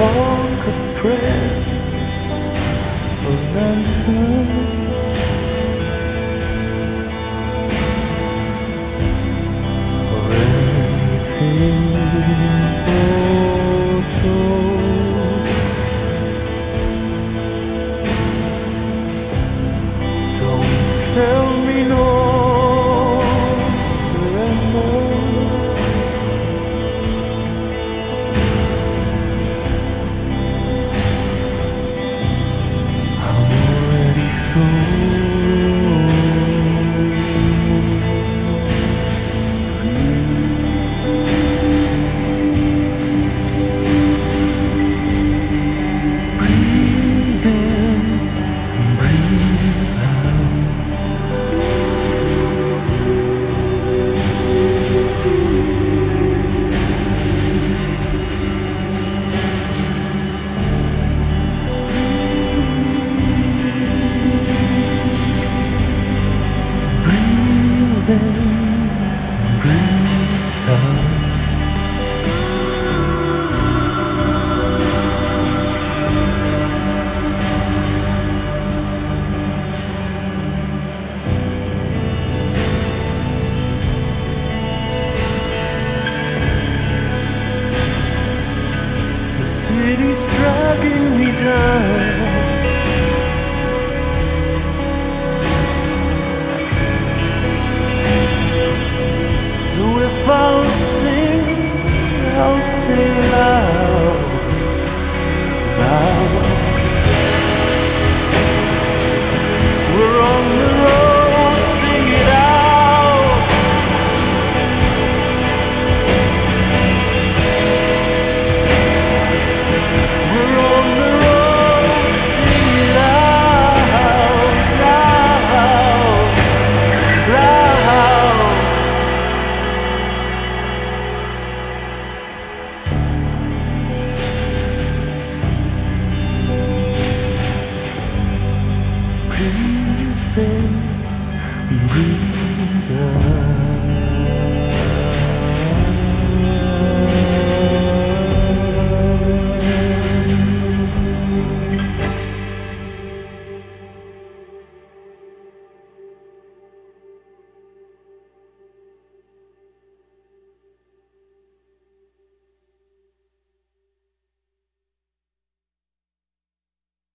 song of prayer, of answer. 中 The city's dragging me down será. breathing, breathe.